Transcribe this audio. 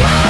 Whoa!